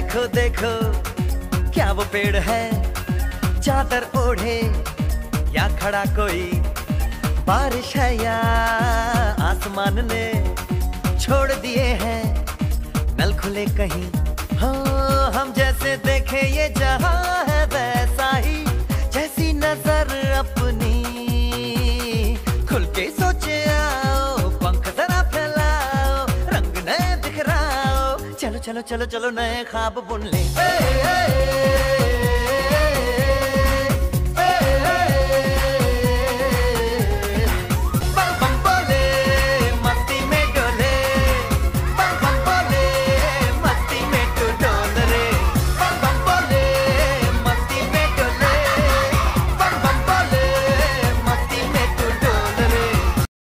देखो देखो, क्या वो पेड़ है? चादर ओढ़े या खड़ा कोई? बारिश है या आसमान ने छोड़ दिए हैं नल खुले कहीं? हाँ हम जैसे देखे ये जहाँ है वैसा ही, जैसी नज़र अपनी। खुल के सोचे चलो चलो चलो नए खाब बुन ले। ए, ए, ए, ए, ए, ए, ए,